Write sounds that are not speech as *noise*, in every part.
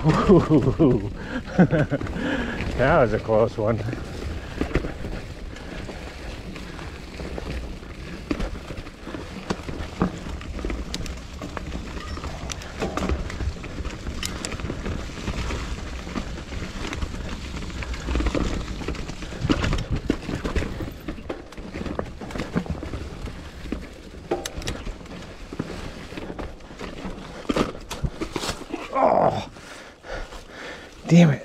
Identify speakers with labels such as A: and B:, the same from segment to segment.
A: *laughs* That was a close one. Oh, damn it.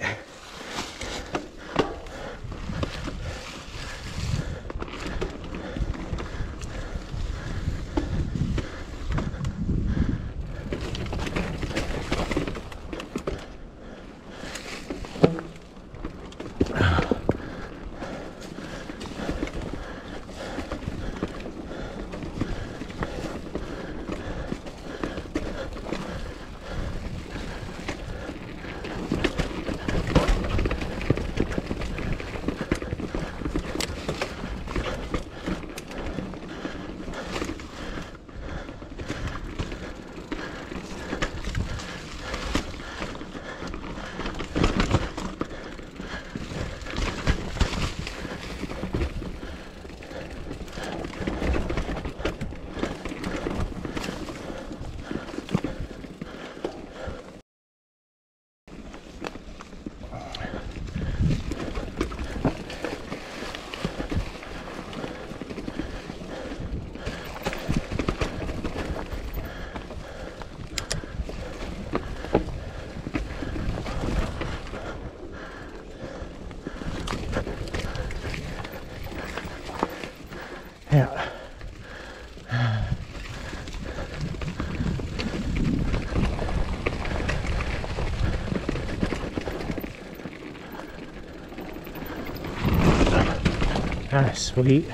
A: Ah, sweet.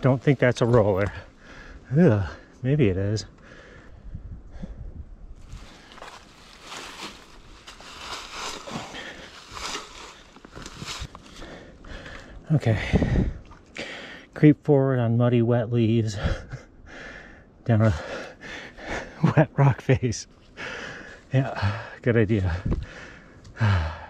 A: Don't think that's a roller. Ugh, maybe it is. Okay. Creep forward on muddy, wet leaves *laughs* down a *laughs* wet rock face. Yeah, good idea. *sighs*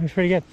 A: Was pretty good.